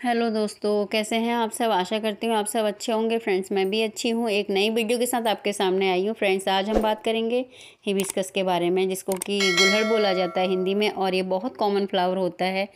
Hello दोस्तों, कैसे हैं आप सब? आशा करती हूँ आप सब अच्छे होंगे। फ्रेंड्स, मैं भी अच्छी हूँ। एक नई वीडियो के साथ आपके सामने आई हूँ। फ्रेंड्स, आज हम बात करेंगे हिबिस्कस के बारे में, जिसको कि गुलहड़ बोला जाता है हिंदी में, और ये बहुत कॉमन फ्लावर होता है।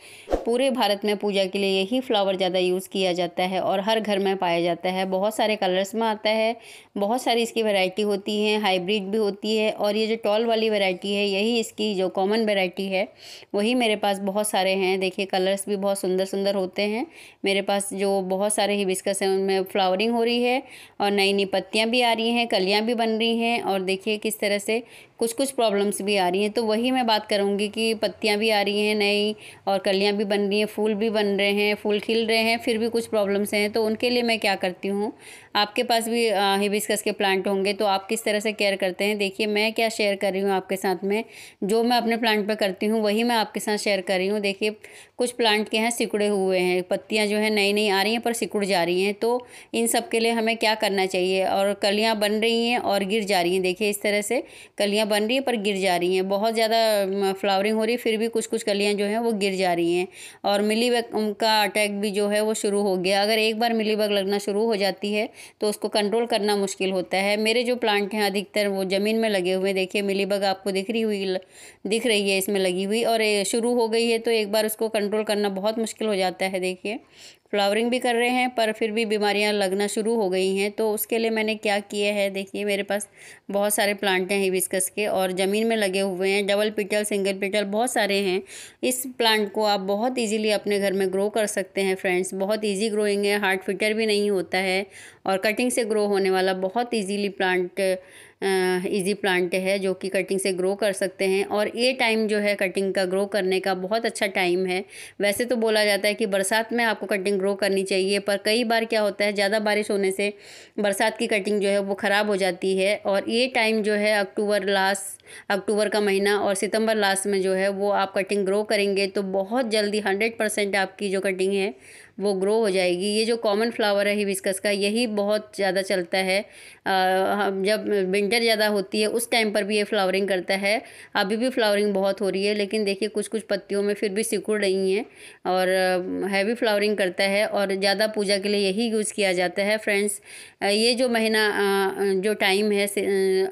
पूरे भारत में पूजा के लिए यही फ्लावर ज़्यादा यूज़ किया जाता है, और हर घर में पाया जाता है। बहुत सारे कलर्स में आता है, बहुत सारी इसकी वेराइटी होती है हाइब्रिड भी होती है, और ये जो टॉल वाली वेराइटी है, यही इसकी जो कॉमन वेराइटी है, वही मेरे पास बहुत सारे हैं। देखिए कलर्स भी बहुत सुंदर सुंदर होते हैं। मेरे पास जो बहुत सारे हिबिस्कस हैं, उनमें फ्लावरिंग हो रही है और नई नई पत्तियाँ भी आ रही हैं, कलियाँ भी बन रही हैं और देखिए किस तरह से कुछ कुछ प्रॉब्लम्स भी आ रही हैं। तो वही मैं बात करूँगी कि पत्तियाँ भी आ रही हैं नई और कलियाँ भी बन रही हैं, फूल भी बन रहे हैं, फूल खिल रहे हैं, फिर भी कुछ प्रॉब्लम्स हैं। तो उनके लिए मैं क्या करती हूँ? आपके पास भी हिबिस्कस के प्लांट होंगे तो आप किस तरह से केयर करते हैं? देखिए, मैं क्या शेयर कर रही हूँ आपके साथ में। जो मैं अपने प्लांट पर करती हूँ, वही मैं आपके साथ शेयर कर रही हूँ। देखिए, कुछ प्लांट के हैं, सिकुड़े हुए हैं। पत्तियाँ जो है नई नई आ रही हैं, पर सिकुड़ जा रही हैं। तो इन सब के लिए हमें क्या करना चाहिए? और कलियाँ बन रही हैं और गिर जा रही हैं। देखिए, इस तरह से कलियाँ बन रही है पर गिर जा रही हैं। बहुत ज़्यादा फ्लावरिंग हो रही है, फिर भी कुछ कुछ कलियाँ जो हैं वो गिर जा रही हैं। और मिली का अटैक भी जो है वो शुरू हो गया। अगर एक बार मिली लगना शुरू हो जाती है तो उसको कंट्रोल करना मुश्किल होता है। मेरे जो प्लांट हैं अधिकतर, वो ज़मीन में लगे हुए देखिए, मिलीबग आपको दिख रही हुई, दिख रही है इसमें लगी हुई। और शुरू हो गई है तो एक बार उसको कंट्रोल करना बहुत मुश्किल हो जाता है। देखिए, फ्लावरिंग भी कर रहे हैं, पर फिर भी बीमारियाँ लगना शुरू हो गई हैं। तो उसके लिए मैंने क्या किया है? देखिए, मेरे पास बहुत सारे प्लांट हैं हिबिस्कस के। और ज़मीन में लगे हुए हैं। डबल पिटल, सिंगल पिटल बहुत सारे हैं। इस प्लांट को आप बहुत इजीली अपने घर में ग्रो कर सकते हैं फ्रेंड्स बहुत ईजी ग्रोइंग है। हार्ड फिटर भी नहीं होता है। और कटिंग से ग्रो होने वाला बहुत ईजीली प्लांट इजी प्लांट है जो कि कटिंग से ग्रो कर सकते हैं। और ये टाइम जो है कटिंग का ग्रो करने का बहुत अच्छा टाइम है। वैसे तो बोला जाता है कि बरसात में आपको कटिंग ग्रो करनी चाहिए, पर कई बार क्या होता है, ज़्यादा बारिश होने से बरसात की कटिंग जो है वो ख़राब हो जाती है। और ये टाइम जो है अक्टूबर लास्ट अक्टूबर का महीना और सितंबर लास्ट में जो है वो आप कटिंग ग्रो करेंगे तो बहुत जल्दी हंड्रेड परसेंट आपकी जो कटिंग है वो ग्रो हो जाएगी। ये जो कॉमन फ्लावर है हिबिस्कस का यही बहुत ज़्यादा चलता है। आ, जब विंटर ज़्यादा होती है उस टाइम पर भी ये फ्लावरिंग करता है। अभी भी फ्लावरिंग बहुत हो रही है लेकिन देखिए कुछ कुछ पत्तियों में फिर भी सिकुड़ रही हैं और हैवी फ्लावरिंग करता है और ज़्यादा पूजा के लिए यही यूज़ किया जाता है। फ्रेंड्स ये जो महीना जो टाइम है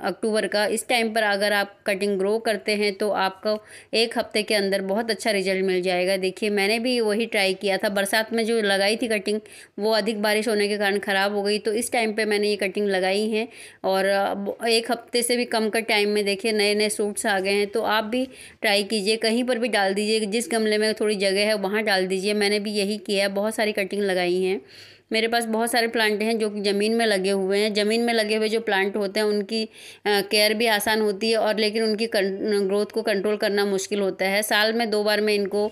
अक्टूबर का इस टाइम पर अगर आप कटिंग ग्रो करते हैं तो आपको एक हफ़्ते के अंदर बहुत अच्छा रिज़ल्ट मिल जाएगा। देखिए मैंने भी वही ट्राई किया था। बरसात में जो लगाई थी कटिंग, वो अधिक बारिश होने के कारण ख़राब हो गई। तो इस टाइम पे मैंने ये कटिंग लगाई है और एक हफ़्ते से भी कम का टाइम में देखिए नए नए सूट्स आ गए हैं। तो आप भी ट्राई कीजिए, कहीं पर भी डाल दीजिए, जिस गमले में थोड़ी जगह है वहाँ डाल दीजिए। मैंने भी यही किया है, बहुत सारी कटिंग लगाई हैं। मेरे पास बहुत सारे प्लांट हैं जो कि ज़मीन में लगे हुए हैं। ज़मीन में लगे हुए जो प्लांट होते हैं, उनकी केयर भी आसान होती है और लेकिन उनकी ग्रोथ को कंट्रोल करना मुश्किल होता है। साल में दो बार मैं इनको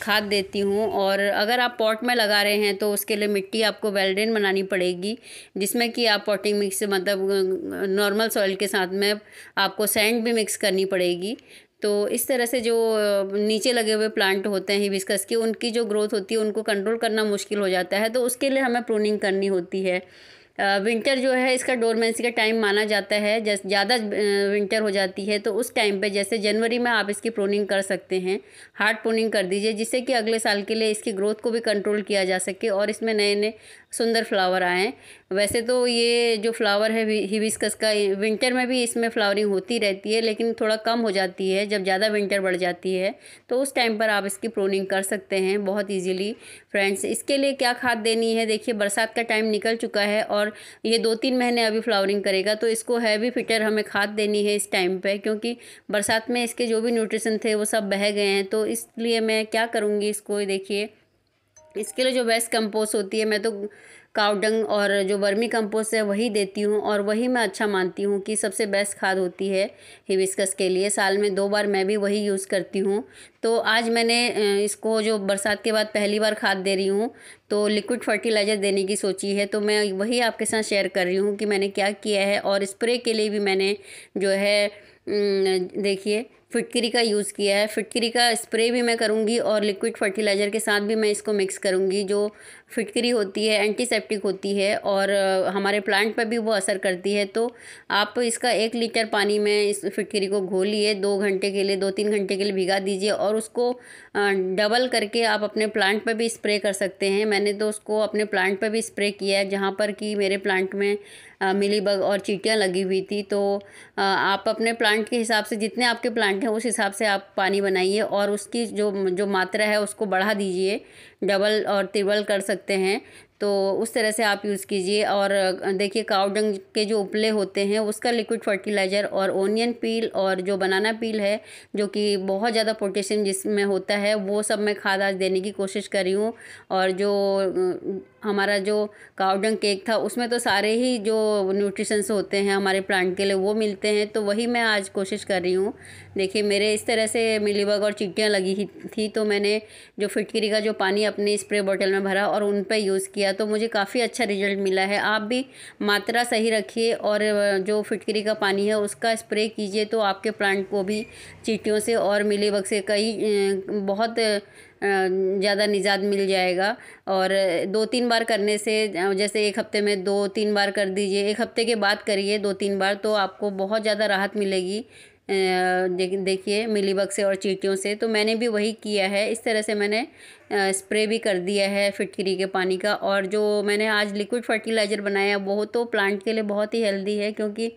खाद देती हूँ और अगर आप पॉट में लगा रहे हैं तो उसके लिए मिट्टी आपको वेल्डेन बनानी पड़ेगी, जिसमें कि आप पॉटिंग मिक्स मतलब नॉर्मल सॉइल के साथ में आपको सैंड भी मिक्स करनी पड़ेगी। तो इस तरह से जो नीचे लगे हुए प्लांट होते हैं हिबिस्कस की, उनकी जो ग्रोथ होती है, उनको कंट्रोल करना मुश्किल हो जाता है। तो उसके लिए हमें प्रूनिंग करनी होती है। विंटर जो है, इसका डोरमेंसी का टाइम माना जाता है। जैसे, ज़्यादा विंटर हो जाती है तो उस टाइम पे जैसे जनवरी में आप इसकी प्रोनिंग कर सकते हैं। हार्ड प्रोनिंग कर दीजिए, जिससे कि अगले साल के लिए इसकी ग्रोथ को भी कंट्रोल किया जा सके और इसमें नए नए सुंदर फ्लावर आएँ। वैसे तो ये जो फ्लावर है हिबिस्कस का विंटर में भी इसमें फ्लावरिंग होती रहती है, लेकिन थोड़ा कम हो जाती है, जब ज़्यादा विंटर बढ़ जाती है तो उस टाइम पर आप इसकी प्रोनिंग कर सकते हैं, बहुत ईजीली फ्रेंड्स इसके लिए क्या खाद देनी है? देखिए, बरसात का टाइम निकल चुका है और ये दो तीन महीने अभी फ्लावरिंग करेगा तो इसको हैवी फिटर हमें खाद देनी है इस टाइम पे, क्योंकि बरसात में इसके जो भी न्यूट्रिशन थे वो सब बह गए हैं तो इसलिए मैं क्या करूँगी इसको देखिए, इसके लिए जो बेस्ट कंपोस्ट होती है, मैं तो काउडंग और जो वर्मी कंपोस्ट है वही देती हूँ और वही मैं अच्छा मानती हूँ कि सबसे बेस्ट खाद होती है हिबिस्कस के लिए। साल में दो बार मैं भी वही यूज़ करती हूँ। तो आज मैंने इसको जो बरसात के बाद पहली बार खाद दे रही हूँ तो लिक्विड फर्टिलाइज़र देने की सोची है। तो मैं वही आपके साथ शेयर कर रही हूँ कि मैंने क्या किया है और स्प्रे के लिए भी मैंने जो है देखिए फिटकरी का यूज़ किया है। फिटकरी का स्प्रे भी मैं करूँगी और लिक्विड फर्टिलाइज़र के साथ भी मैं इसको मिक्स करूँगी, जो फिटकरी होती है, एंटीसेप्टिक होती है और हमारे प्लांट पर भी वो असर करती है। तो आप इसका एक लीटर पानी में इस फिटकरी को घोलिए दो घंटे के लिए दो तीन घंटे के लिए भिगा दीजिए और उसको डबल करके आप अपने प्लांट पर भी स्प्रे कर सकते हैं। मैंने तो उसको अपने प्लांट पर भी स्प्रे किया है, जहाँ पर कि मेरे प्लांट में मिली बग और चीटियाँ लगी हुई थी। तो आप अपने प्लांट के हिसाब से जितने आपके प्लांट हैं, उस हिसाब से आप पानी बनाइए और उसकी जो जो मात्रा है, उसको बढ़ा दीजिए। डबल और ट्रिबल कर सकते हैं। तो उस तरह से आप यूज़ कीजिए और देखिए काउडंग के जो उपले होते हैं, उसका लिक्विड फर्टिलाइज़र और ओनियन पील और जो बनाना पील है, जो कि बहुत ज़्यादा पोटेशियम जिसमें होता है, वो सब मैं खाद आज देने की कोशिश कर रही हूँ। और जो हमारा जो काउडंग केक था, उसमें तो सारे ही जो न्यूट्रिशंस होते हैं हमारे प्लांट के लिए, वो मिलते हैं तो वही मैं आज कोशिश कर रही हूँ। देखिए, मेरे इस तरह से मिलीबग और चीटियाँ लगी थी तो मैंने जो फिटकरी का जो पानी अपनी स्प्रे बॉटल में भरा और उन पर यूज़ किया तो मुझे काफ़ी अच्छा रिज़ल्ट मिला है। आप भी मात्रा सही रखिए और जो फिटकरी का पानी है उसका स्प्रे कीजिए तो आपके प्लांट को भी चीटियों से और मिलीबग से कई बहुत ज़्यादा निजात मिल जाएगा। और दो तीन बार करने से जैसे एक हफ़्ते में दो तीन बार कर दीजिए, एक हफ़्ते के बाद करिए दो तीन बार तो आपको बहुत ज़्यादा राहत मिलेगी। देखिए मिलीबग से और चीटियों से तो मैंने भी वही किया है। इस तरह से मैंने स्प्रे भी कर दिया है फिटकरी के पानी का। और जो मैंने आज लिक्विड फर्टिलाइज़र बनाया, वो तो प्लांट के लिए बहुत ही हेल्दी है, क्योंकि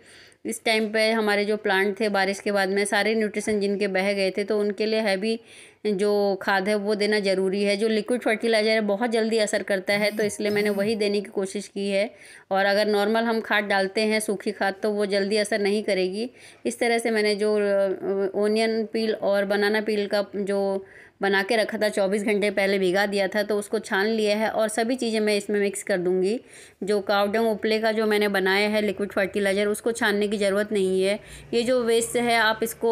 इस टाइम पे हमारे जो प्लांट थे, बारिश के बाद में सारे न्यूट्रिशन जिनके बह गए थे तो उनके लिए हैवी जो खाद है वो देना ज़रूरी है, जो लिक्विड फर्टिलाइज़र है, बहुत जल्दी असर करता है तो इसलिए मैंने वही देने की कोशिश की है। और अगर नॉर्मल हम खाद डालते हैं, सूखी खाद तो वो जल्दी असर नहीं करेगी। इस तरह से मैंने जो ओनियन पील और बनाना पील का जो बना के रखा था, चौबीस घंटे पहले भिगा दिया था तो उसको छान लिया है और सभी चीज़ें मैं इसमें मिक्स कर दूँगी। जो काउडंग उपले का जो मैंने बनाया है लिक्विड फर्टिलाइज़र उसको छानने की ज़रूरत नहीं है। ये जो वेस्ट है, आप इसको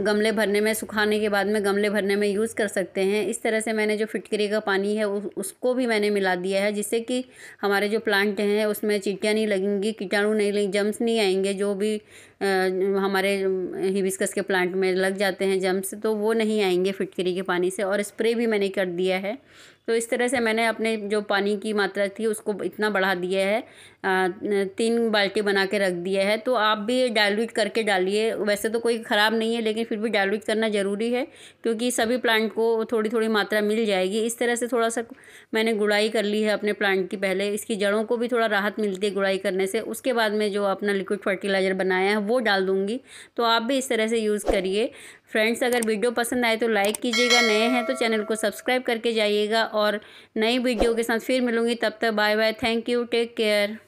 गमले भरने में, सुखाने के बाद में गमले भरने में यूज़ कर सकते हैं। इस तरह से मैंने जो फिटकरी का पानी है उसको भी मैंने मिला दिया है जिससे कि हमारे जो प्लांट हैं उसमें चीटियाँ नहीं लगेंगी कीटाणु नहीं लगेंगे जम्स नहीं आएँगे जो भी आ, हमारे हिबिस्कस के प्लांट में लग जाते हैं जम्स तो वो नहीं आएँगे फिटकरी के पानी से और स्प्रे भी मैंने कर दिया है। तो इस तरह से मैंने अपने जो पानी की मात्रा थी उसको इतना बढ़ा दिया है तीन बाल्टी बना के रख दिया है। तो आप भी डाइल्यूट करके डालिए। वैसे तो कोई ख़राब नहीं है, लेकिन फिर भी डाइल्यूट करना ज़रूरी है, क्योंकि सभी प्लांट को थोड़ी थोड़ी मात्रा मिल जाएगी। इस तरह से थोड़ा सा मैंने गुड़ाई कर ली है अपने प्लांट की पहले। इसकी जड़ों को भी थोड़ा राहत मिलती है गुड़ाई करने से। उसके बाद में जो अपना लिक्विड फर्टिलाइज़र बनाया है, वो डाल दूँगी। तो आप भी इस तरह से यूज़ करिए। फ्रेंड्स अगर वीडियो पसंद आए तो लाइक कीजिएगा। नए हैं तो चैनल को सब्सक्राइब करके जाइएगा। और नई वीडियो के साथ फिर मिलूँगी। तब तक bye bye thank you take care